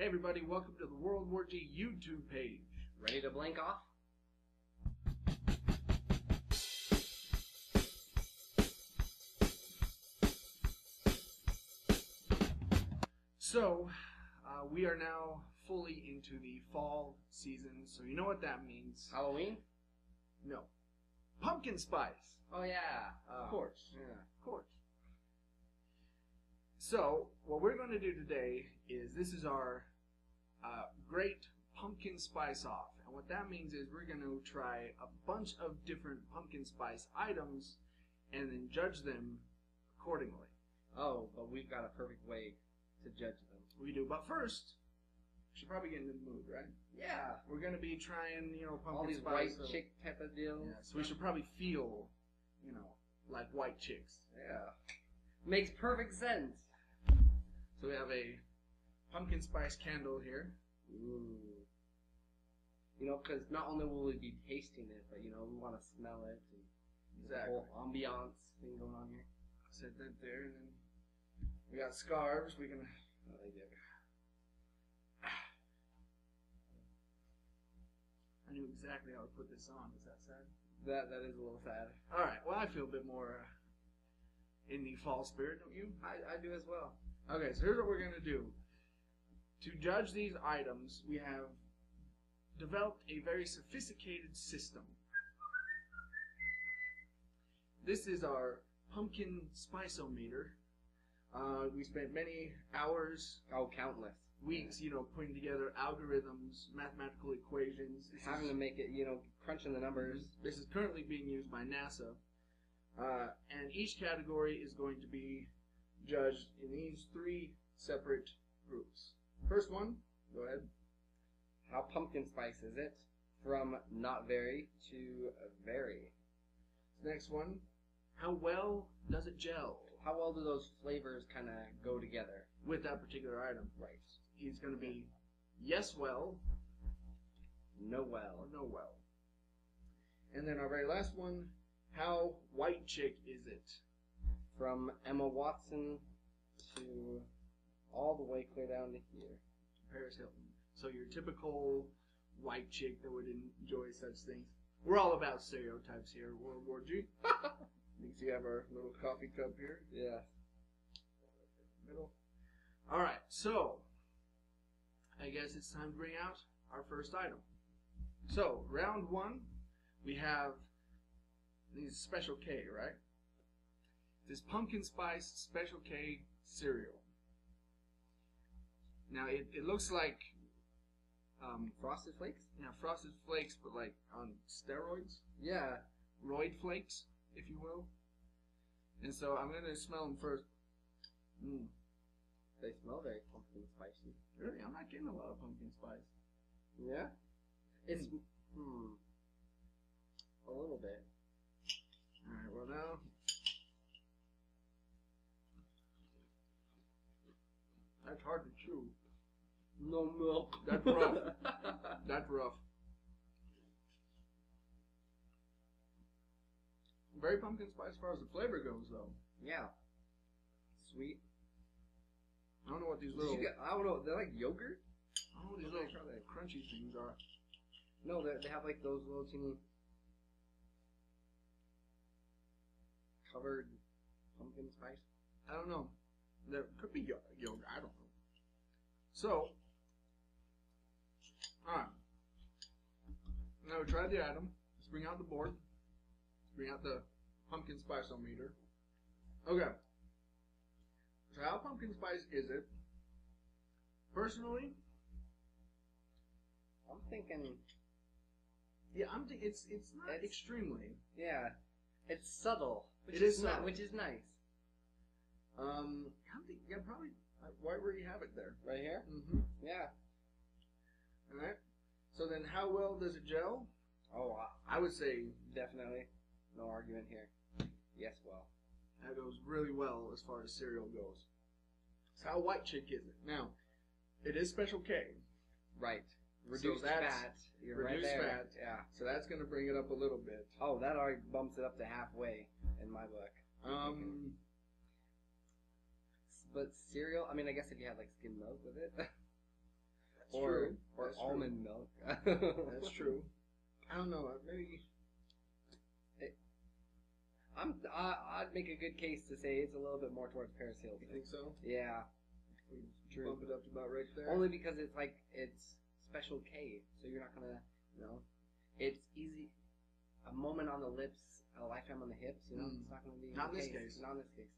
Hey everybody, welcome to the World War G YouTube page. Ready to blank off? So, uh, we are now fully into the fall season, so you know what that means. Halloween? No. Pumpkin spice! Oh yeah. Of Oh, course. Yeah. Of course. So, what we're going to do today is this is our uh, great pumpkin spice off. And what that means is we're going to try a bunch of different pumpkin spice items and then judge them accordingly. Oh, but we've got a perfect way to judge them. We do. But first, we should probably get into the mood, right? Yeah. We're going to be trying, you know, pumpkin All these spice. white chick type of deals. Yeah, so we should probably feel, you know, like white chicks. Yeah. Makes perfect sense. So we have a pumpkin spice candle here. Ooh. You know, because not only will we be tasting it, but you know, we want to smell it and the whole ambiance thing going on here. Set that there, and then we got scarves. We can. I it. I knew exactly how to put this on. Is that sad? That that is a little sad. All right. Well, I feel a bit more uh, in the fall spirit, don't you? I, I do as well. Okay. So here's what we're gonna do. To judge these items, we have developed a very sophisticated system. This is our pumpkin spiceometer. Uh, we spent many hours Oh, countless. weeks, you know, putting together algorithms, mathematical equations. This Having is, to make it, you know, crunching the numbers. this is currently being used by NASA, uh, and each category is going to be judged in these three separate groups. First one, go ahead. How pumpkin spice is it? From not very to very. Next one, how well does it gel How well do those flavors kind of go together? with that particular item? Right. He's going to be yes well No well. no well. And then our very last one, how white chick is it? From Emma Watson to all the way clear down to here. Paris Hilton. So your typical white chick that would enjoy such things. We're all about stereotypes here, World War G. you see, have our little coffee cup here, Yeah. middle. All right, so I guess it's time to bring out our first item. So round one, we have these Special K, right? This pumpkin spice Special K cereal. Now it, it looks like um, Frosted Flakes? Yeah, frosted flakes, but like on steroids, Yeah. roid flakes, if you will. And so I'm gonna smell them first. Mm, They smell very pumpkin spicy. really, I'm not getting a lot of pumpkin spice. Yeah? It's, hmm. A little bit. All right, well now. That's hard to chew. No milk. That's rough. That's rough. Very pumpkin spice as far as the flavor goes, though. yeah. Sweet. I don't know what these little. get, I don't know, they're like yogurt? I don't know what these little crunchy things are. No, they they have like those little teeny covered pumpkin spice. I don't know. There could be yogurt. I don't know. So, alright. Now we try the item. Let's bring out the board. Let's bring out the pumpkin spice meter. Okay. So how pumpkin spice is it? Personally, I'm thinking, yeah, I'm. Th- it's it's not It's- extremely. yeah, it's subtle, which It is, is subtle. which is nice. Um, I'm thinking, yeah, probably. uh, Right where you have it there. Right here, Mm-hmm. yeah. All right. So then, how well does it gel? Oh, I would say definitely, no argument here. Yes, well, That goes really well as far as cereal goes. So how white chick is it? Now, it is Special K, right. Reduced that's- fat. You're right there. fat. Yeah. so that's going to bring it up a little bit. Oh, that already bumps it up to halfway in my book. Um, But cereal, I mean, I guess if you had like skim milk with it, That's or true. or That's true. almond milk. That's true. I don't know. Maybe I'm I, I'd make a good case to say it's a little bit more towards Paris Hilton. you think so. Yeah, We True. Bump it up to about right there. only because it's like it's special K, so you're not gonna you know it's easy. A moment on the lips, a lifetime on the hips. You know, Mm. it's not gonna be Not in this case. Not in this case.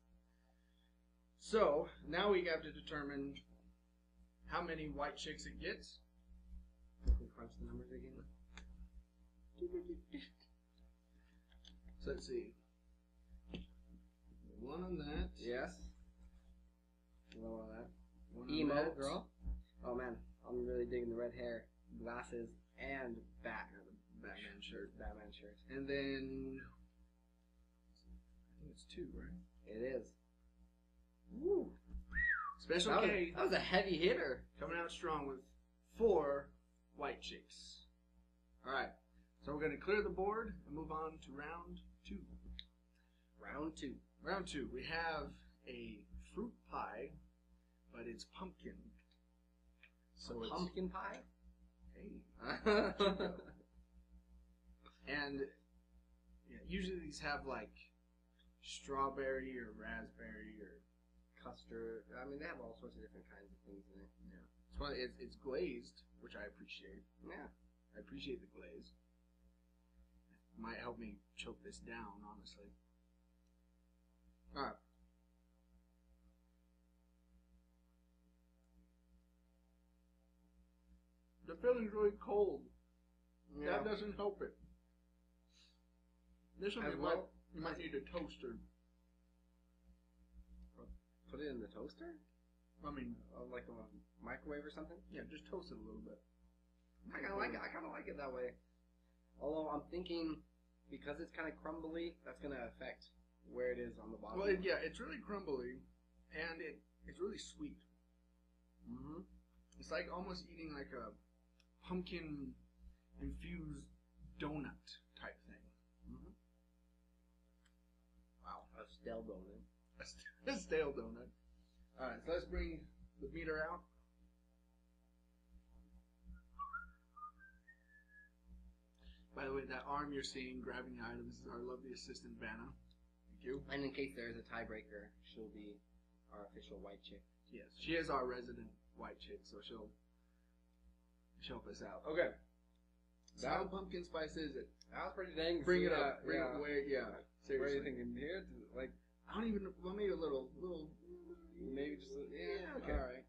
So now we have to determine how many white chicks it gets. Can we crunch the numbers again? So let's see. One on that. Yes. Uh, one on that. One on Emo that. girl. Oh man, I'm really digging the red hair, glasses, and bat Batman shirt. Batman shirt. And then I think it's two, right? It is. Woo. Special That was, that was a heavy hitter. coming out strong with four white chicks. All right. So we're gonna clear the board and move on to round two. Round two. Round two, we have a fruit pie, but it's pumpkin. So it's Pumpkin pie. hey, and yeah, usually these have like strawberry or raspberry or Custard. I mean, they have all sorts of different kinds of things in it. it's one. It's, it's glazed, which I appreciate. Yeah. I appreciate the glaze. Might help me choke this down, honestly. All right. The filling's really cold. That doesn't help it. This one you well- might you might need a toaster. Put it in the toaster? I mean, Uh, like a microwave or something? yeah, just toast it a little bit. I kind of like it. I kind of like it that way. Although I'm thinking because it's kind of crumbly, that's gonna affect where it is on the bottom. Well, yeah, it's really crumbly, and it it's really sweet. hmm It's like almost eating like a pumpkin infused donut type thing. Mhm. Wow, A stale donut. A stale donut. All right, so let's bring the meter out. By the way, that arm you're seeing grabbing the items is our lovely assistant Vanna. Thank you. And in case there is a tiebreaker, she'll be our official white chick. Yes, she is our resident white chick, so she'll she'll help us out. Okay. So how pumpkin spice is it? That was pretty dang. Bring it up. Bring yeah. it away. Yeah. Where are you thinking here? Like I don't even. Know well, maybe a little, little. maybe just a, yeah. Yeah, okay. All right.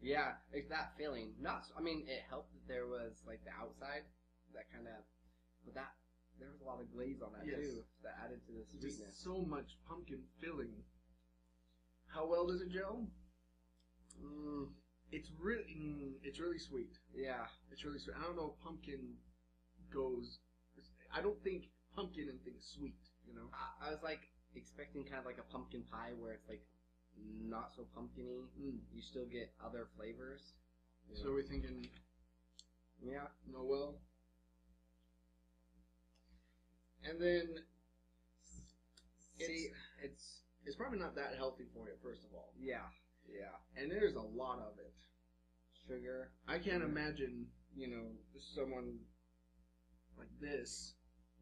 Yeah, it's that feeling. Not. I mean, it helped that there was like the outside, that kind of, but that there was a lot of glaze on that Yes. too. That added to the Just sweetness. so much pumpkin filling. How well does it gel? Mm, It's really, mm, it's really sweet. yeah. It's really sweet. I don't know if pumpkin goes. I don't think pumpkin and things sweet. You know. I, I was like expecting kind of like a pumpkin pie where it's like not so pumpkiny. Mm. You still get other flavors. you So we're thinking yeah. Noel. And then See, it's it's it's probably not that healthy for you. First of all, yeah, yeah. and there's a lot of it. Sugar. I can't Mhm. imagine, you know, someone like this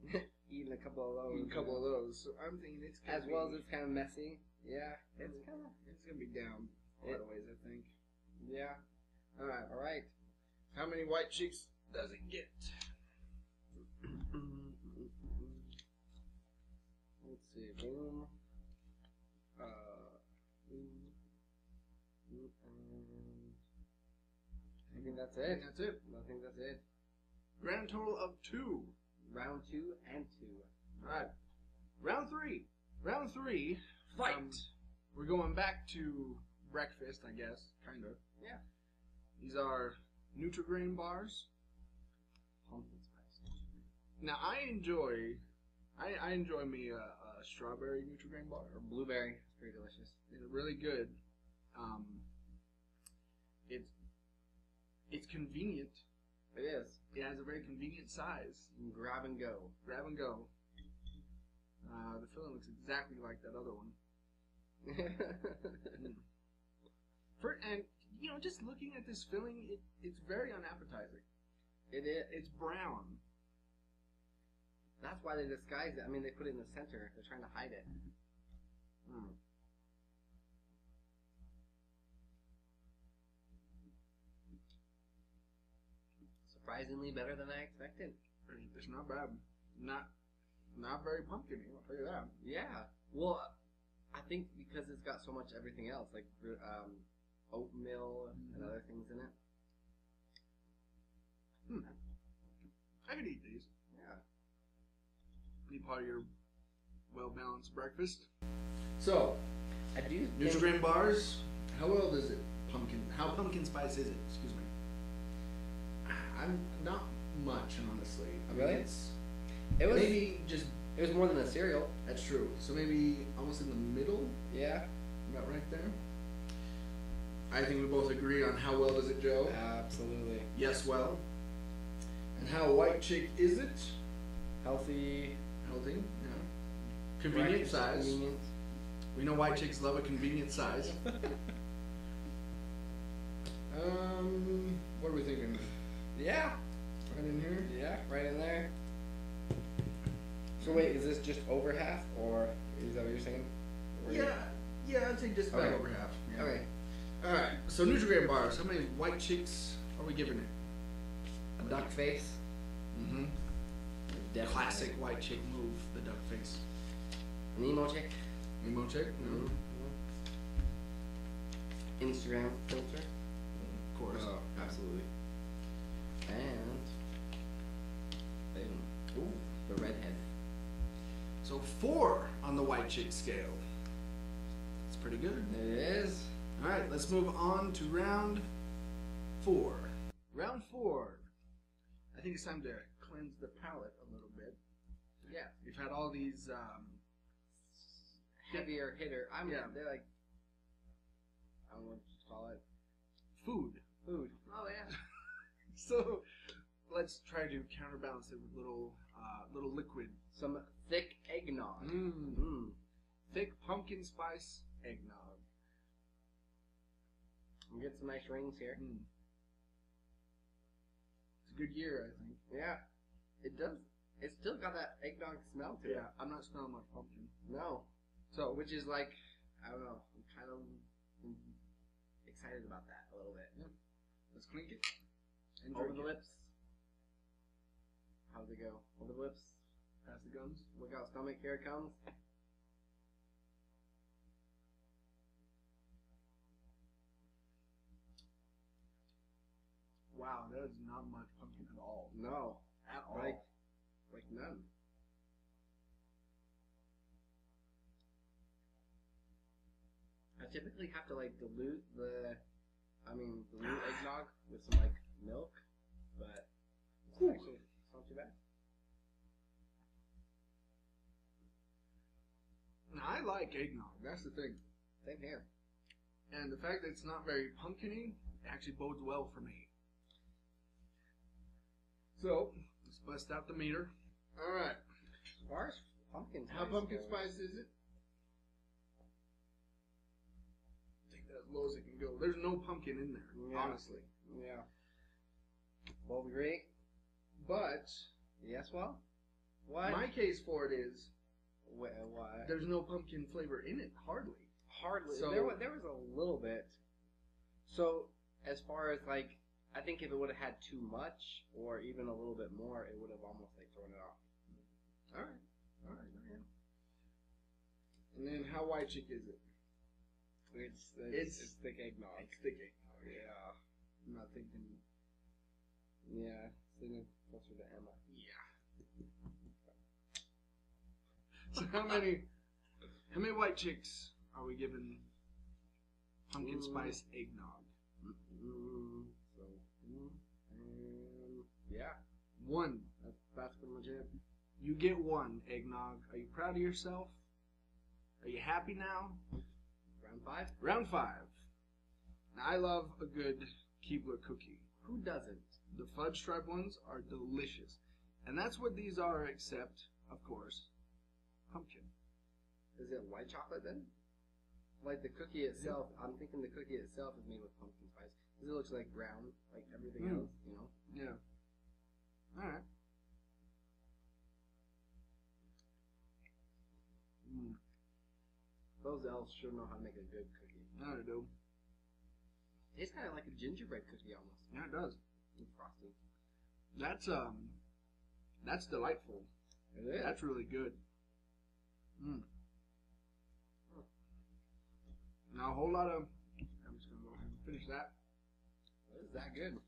Eating a couple of those. eating a couple of those. So I'm thinking it's gonna As well as it's kind of messy. Yeah. It's kind of. it's gonna be down a lot of ways. I think. Yeah. All right, All right. how many white cheeks does it get? Let's see. Boom. Uh. Boom. And I think that's I it. think that's it. I think that's it. Grand total of two. Round two and two. All right, round three. Round three. Fight. um, we're going back to breakfast, I guess, kind of. Yeah. These are Nutrigrain bars. Pumpkin spice. Now I enjoy, I, I enjoy me a, a strawberry Nutrigrain bar. Or blueberry. It's pretty delicious. They're really good. Um, it's it's convenient. It is. It has a very convenient size. You can grab and go. Grab and go. Uh, the filling looks exactly like that other one. Mm. For, and you know, just looking at this filling, it, it's very unappetizing. It is. It's brown. That's why they disguise it. I mean, they put it in the center. They're trying to hide it. Mm. Surprisingly better than I expected. It's not bad. Not not very pumpkiny. I'll tell you that. Yeah. Well, I think because it's got so much everything else, like um, oatmeal and Mhm. other things in it. Hmm. I could eat these. Yeah. Be part of your well balanced breakfast. So, I do. Nutrigrain bars. How well does it pumpkin? How pumpkin spice is it? Excuse me. I'm not much, honestly. I mean, Really? It's It was. maybe just It was more than a cereal. that's true. So maybe almost in the middle, Yeah. about right there. I think we both agree on how well does it, Joe? Absolutely. Yes, well. And how white chick is it? Healthy. Healthy. Yeah. Convenient breakfast size. Convenient. We know white chicks love a convenient size. um, what are we thinking? Yeah. Right in here. Yeah. Right in there. So wait, is this just over half, or is that what you're saying? Or- Yeah, yeah, I'd say just about Okay. over half. Yeah. Okay. All right. So Nutrigrain bars. How many white chicks are we giving it? A duck face. Mm-hmm. Definitely. Classic white chick move, the duck face. An emo chick. Emo chick. Mm-hmm. Instagram filter. Of course. Oh, absolutely. And boom. Ooh, the redhead. So four on the white chick scale. That's pretty good. It is. All right, let's move on to round four. Round four. I think it's time to cleanse the palate a little bit. Yeah. We've had all these. Um, Heavier hitter. I'm. Yeah. They're like. I don't know what to call it. food. Food. Oh yeah. So let's try to counterbalance it with little, uh, little liquid. Some thick eggnog. Mm. Mm. Thick pumpkin spice eggnog. We get some nice rings here. Mm. It's a good year, I think. Yeah. It does. It's still got that eggnog smell to it. Yeah, I'm not smelling much pumpkin. No. So, Which is like, I don't know. I'm kind of excited about that a little bit. let's clink it. And oh, Over the it. lips. How's it go? Over the lips. Past the gums. Look out, stomach. Here it comes. Wow, that is not much pumpkin at all. No. At all. Like, like none. I typically have to like dilute the, I mean, dilute eggnog with some like milk, but it's Ooh. actually it's not too bad. I like eggnog. That's the thing. Same here. And the fact that it's not very pumpkiny actually bodes well for me. So, let's bust out the meter. All right. As far as pumpkin spice How pumpkin goes, spice is it? Take that as low as it can go. There's no pumpkin in there, Yeah. honestly. Yeah. Bold agree. But Yes, well. why? my case for it is Wh- what? there's no pumpkin flavor in it, hardly. Hardly. So- there was there was a little bit. So as far as like, I think if it would have had too much or even a little bit more, it would have almost like thrown it off. All right, all right, all right. And then how white chick is it? It's It's- it's, thick eggnog. It's thick eggnog. Yeah. I'm not thinking. Yeah. Sitting closer to Emma. Yeah. So how many? How many white chicks are we giving pumpkin Ooh. spice eggnog? Mm, so. Mm, and yeah. One. That's that's pretty much it. You get one eggnog. Are you proud of yourself? Are you happy now? Round five. Round five. Now, I love a good Keebler cookie. Who doesn't? The fudge stripe ones are delicious. And that's what these are, except, of course, pumpkin. Is it white chocolate then? like the cookie itself. I'm thinking the cookie itself is made with pumpkin spice because it looks like brown, like everything Mm. else. You know. Yeah. All right. Mm, Those elves sure know how to make a good cookie. I do. Tastes kind of like a gingerbread cookie almost. Yeah, it does. With frosting. That's um, that's delightful. It is. That's really good. Mm. Now a whole lot of. I'm just gonna go ahead and finish that. It is that good.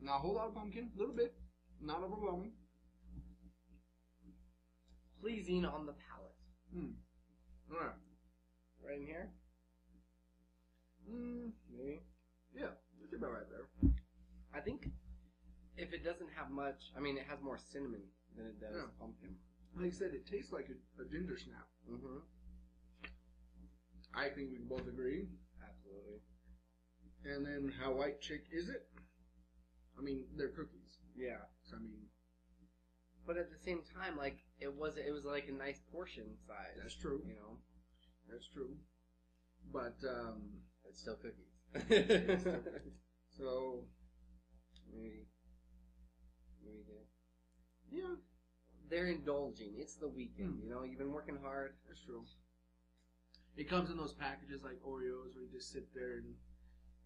Now a whole lot of pumpkin, a little bit, not overwhelming. Pleasing on the palate. Mm. All right. Right in here, Mm, maybe. yeah, it's about right there. I think if it doesn't have much, I mean, it has more cinnamon than it does Yeah. pumpkin. Like I said, it tastes like a, a ginger snap. Mm-hmm. I think we can both agree. Absolutely. And then how white chick is it? I mean, they're cookies. Yeah. So I mean, But at the same time, like it was, it was like a nice portion size. that's true. You know, That's true. But um, it's still cookies. It's still so maybe, maybe get. yeah, They're indulging. It's the weekend. Hmm. You know, you've been working hard. that's true. It comes in those packages like Oreos where you just sit there and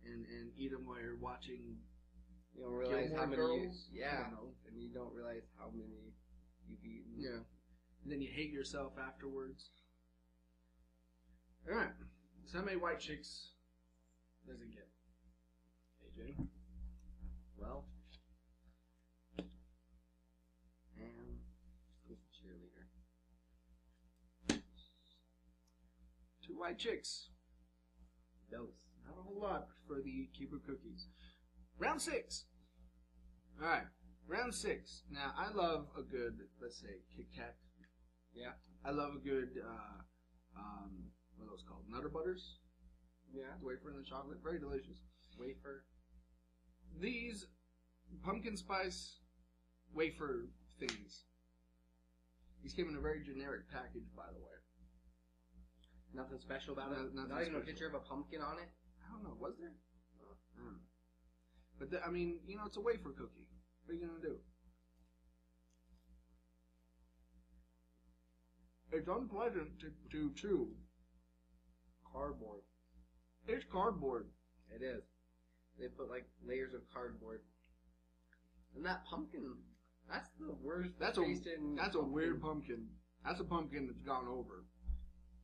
and, and eat them while you're watching. You don't realize Gilmore how many. Girls? I yeah. know. And you don't realize how many you've eaten. Yeah. And then you hate yourself afterwards. All right. So how many white chicks does it get? AJ. Well. And who's the cheerleader? Two white chicks. Dose. Not a whole lot for the Keebler cookies. Round six. All right, round six. Now I love a good, let's say, Kit Kat. Yeah. I love a good, uh, um, what are those called? Nutter butters. Yeah. The wafer and the chocolate, very delicious. Wafer. These pumpkin spice wafer things. These came in a very generic package, by the way. Nothing special about it. nothing Not even a picture of a pumpkin on it. I don't know, was there? I don't know. But the, I mean, you know, it's a wafer cookie. What are you gonna do? It's unpleasant to, to chew. Cardboard. It's cardboard. It is. They put like layers of cardboard. And that pumpkin, that's the worst. That's a that's a pumpkin. weird pumpkin. That's a pumpkin that's gone over.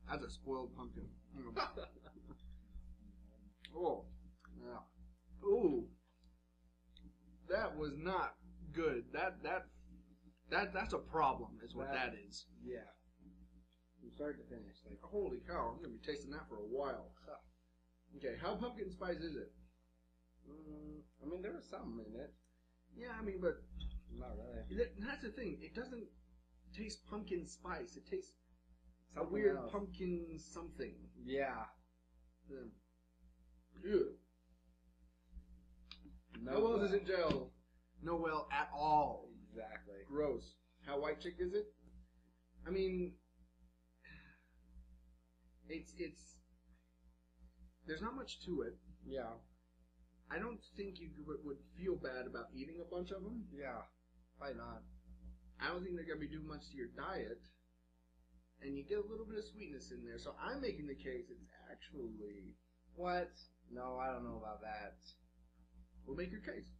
That's a spoiled pumpkin. Mm. Oh, Yeah. ooh, that was not good. That that that that's a problem. Is what That- that is. Yeah. From start to finish, like Holy cow! I'm gonna be tasting that for a while. Okay, how pumpkin spice is it? mm, I mean, there was something in it. Yeah, I mean, but Not really. that- that's the thing. It doesn't taste pumpkin spice. It tastes a weird else. pumpkin something. Yeah. Um, ew. No How well well. does it gel? No well at all. Exactly. Gross. How white chick is it? I mean, it's it's. There's not much to it. Yeah. I don't think you would, would feel bad about eating a bunch of them. Yeah. Probably not. I don't think they're gonna be doing much to your diet, and you get a little bit of sweetness in there. So I'm making the case it's actually. What? No, I don't know about that. We'll make your case.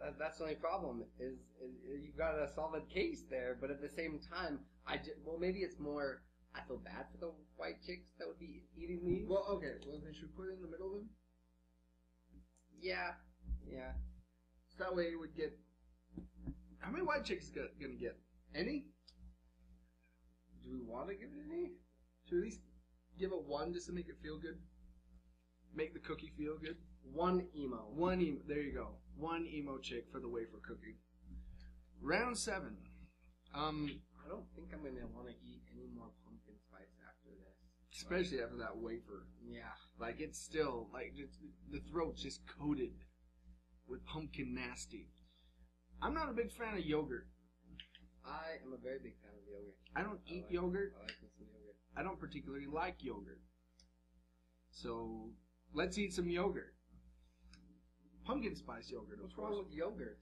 That, that's the only problem is, is, is you've got a solid case there, but at the same time, I ju- well maybe it's more I feel bad for the white chicks that would be eating these. Well, okay. Well, then should put it in the middle of them? yeah, yeah. So that way you would get. How many white chicks go- gonna get? Any? Do we want to give it any? Should we at least give it one just to make it feel good? Make the cookie feel good. One emo. One emo. There you go. One emo chick for the wafer cookie. Round seven. Um, I don't think I'm gonna want to eat any more pumpkin spice after this. especially after that wafer. Yeah. Like it's still like it's, the throat's just coated with pumpkin nasty. I'm not a big fan of yogurt. I am a very big fan of yogurt. I don't I eat like- yogurt. I like some yogurt. I don't particularly like yogurt. So let's eat some yogurt. Pumpkin spice yogurt. What's wrong with yogurt?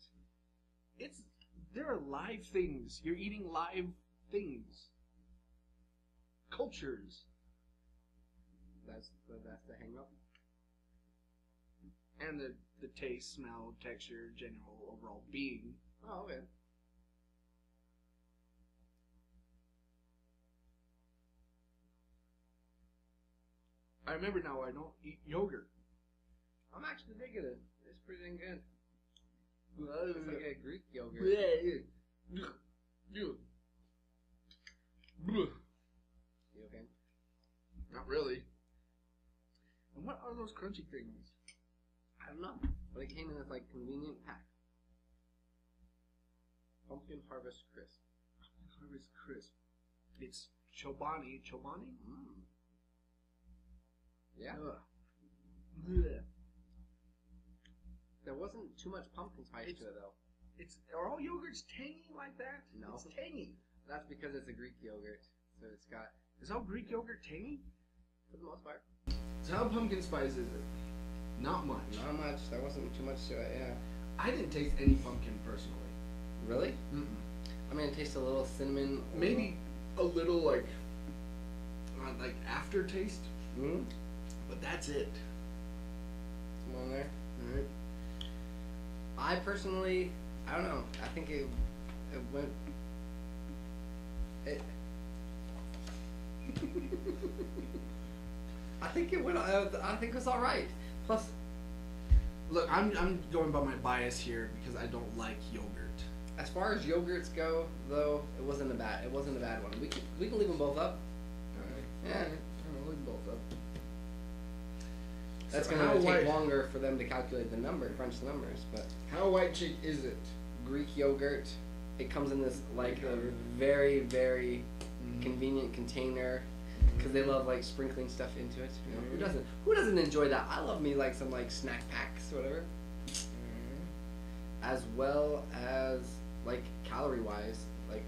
It's there are live things. You're eating live things. Cultures. That's the, that's the hang up. And the, the taste, smell, texture, general overall being. Oh, okay. I remember now I don't eat yogurt. I'm actually digging it. It's pretty dang good. It's like a Greek yogurt. You okay? Not really. And what are those crunchy things? I don't know. But it came in this like convenient pack. Pumpkin Harvest Crisp. Harvest crisp. It's Chobani. Chobani? Mm. Yeah. Ugh. There wasn't too much pumpkin spice It's- to it though. It's are all yogurts tangy like that? No. It's tangy. That's because it's a Greek yogurt. So it's got, Is all Greek yogurt tangy? for the most part, So how pumpkin spice is it? Not much. not much. There wasn't too much to it, yeah. I didn't taste any pumpkin personally. Really? Mm-mm. I mean, it tastes a little cinnamon. Maybe a little like, uh, like aftertaste, little- Hmm? But that's it. Some on there. Alright. I personally, I don't know. I think it, it went. It. I think it went. Uh, I think it was all right. Plus, Look, I'm I'm going by my bias here because I don't like yogurt. as far as yogurts go, though, it wasn't a bad. It wasn't a bad one. We can we can leave them both up. Alright. Yeah. Alright. I'll leave both up. That's So gonna how take white- longer for them to calculate the number, French numbers. But How white chick is it? Greek yogurt, it comes in this like a very very Mm-hmm. convenient container because they love like sprinkling stuff into it. You know, who Mhm. doesn't? Who doesn't enjoy that? I love me like some like snack packs, or whatever, as well as like calorie wise, like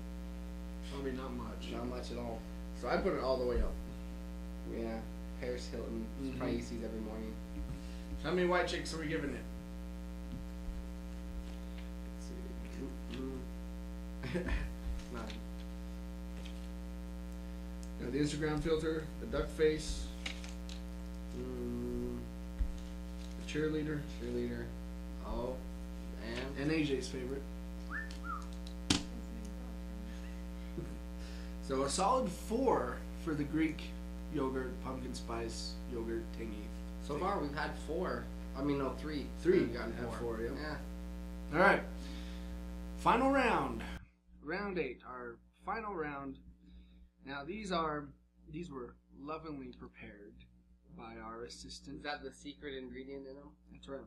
Probably not much. not much at all. So I put it all the way up. Yeah, Paris Hilton Mhm. probably these every morning. How many white chicks are we giving it? Let's see. Mm, Nine. Got the Instagram filter, the duck face, Mm, the cheerleader, cheerleader. Oh, and and AJ's favorite. So a solid four for the Greek yogurt, pumpkin spice yogurt tangy. so far we've had four. I mean, no, three. Three. We've gotten four. four, yeah. Yeah. All right. Final round. Round eight. Our final round. Now these are these were lovingly prepared by our assistant. Is that the secret ingredient in them? That's right.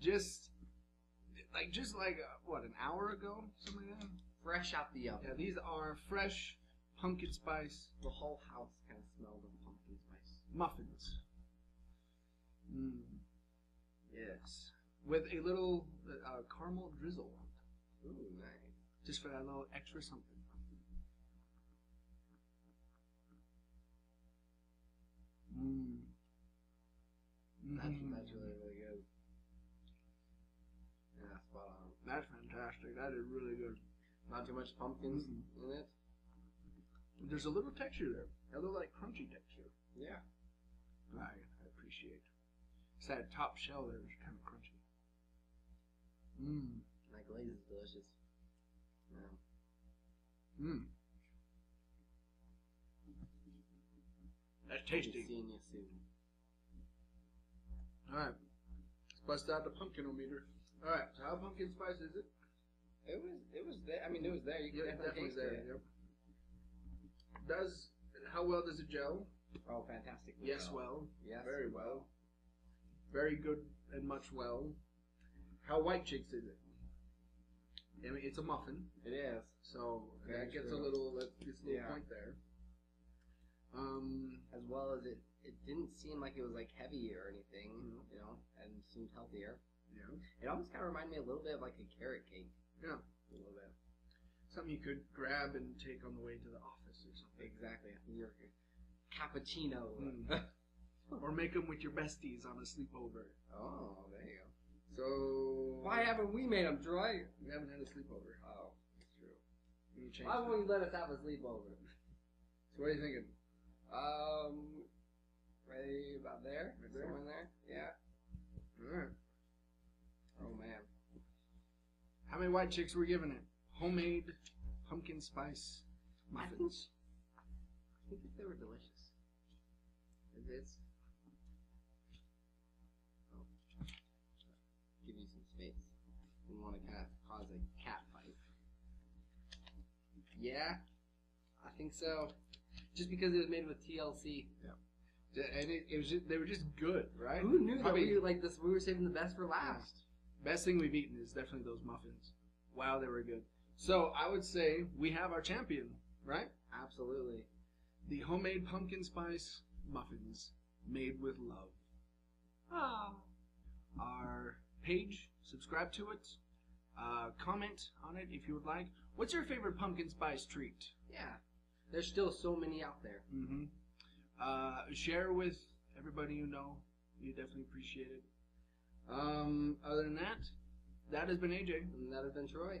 Just like just like uh, what an hour ago, something like that. Fresh out the oven. Yeah, these are fresh pumpkin spice The whole house kind of smelled of pumpkin spice. muffins. Mm. Yes, with a little uh, caramel drizzle, on Ooh, nice. just for that little extra something. Mm. That's, Mhm. that's really, really good. Yeah, spot on. That's fantastic. That is really good. Not too much pumpkins Mhm. in it. There's a little texture there, a little like crunchy texture. Yeah. I, I appreciate. It's that top shell there is kind of crunchy. Mmm. That glaze is delicious. Yeah. Mmm. That's tasty. Seeing you soon. All right. Let's bust out the pumpkin pumpkinometer. All right. So how pumpkin spice is it? It was, it was there. I mean, it was there. You could Yeah, definitely, taste it. Yep. Does how well does it gel? Oh, fantastic. Yes, well. Yes. Very well. Very good and much well. How white chicks is it? I mean, it's a muffin, It is. so Very that gets true. a little that gets a little Yeah. point there. Um, As well as it, it didn't seem like it was like heavy or anything, Mhm. you know, and seemed healthier. yeah. It almost kind of reminded me a little bit of like a carrot cake. Yeah. A little bit. Something you could grab and take on the way to the office or something. Exactly. Your cappuccino. Mm. Or make them with your besties on a sleepover. oh, there you go. So Why haven't we made them, Troy? we haven't had a sleepover? Oh, that's true. We need to change Why that. won't you let us have a sleepover? So what are you thinking? Um, right about there, Right there? somewhere there. Yeah. All right. Oh man. How many white chicks were giving it? Homemade pumpkin spice muffins. I think that they were delicious. It is. Oh. Give you some space. Didn't want to kind of cause a cat fight. Yeah, I think so. Just because it was made with TLC. Yeah. And it, it was just, they were just good, right? Who knew that we like this? We were saving the best for last. best thing we've eaten is definitely those muffins. Wow, they were good. So I would say we have our champion, right? Absolutely. The homemade pumpkin spice muffins made with love. Ah. Our page, subscribe to it, uh, comment on it if you would like. What's your favorite pumpkin spice treat? Yeah. There's still so many out there. Mm-hmm. Uh, share with everybody you know. You definitely appreciate it. Um, other than that, that has been AJ. And that has been Troy.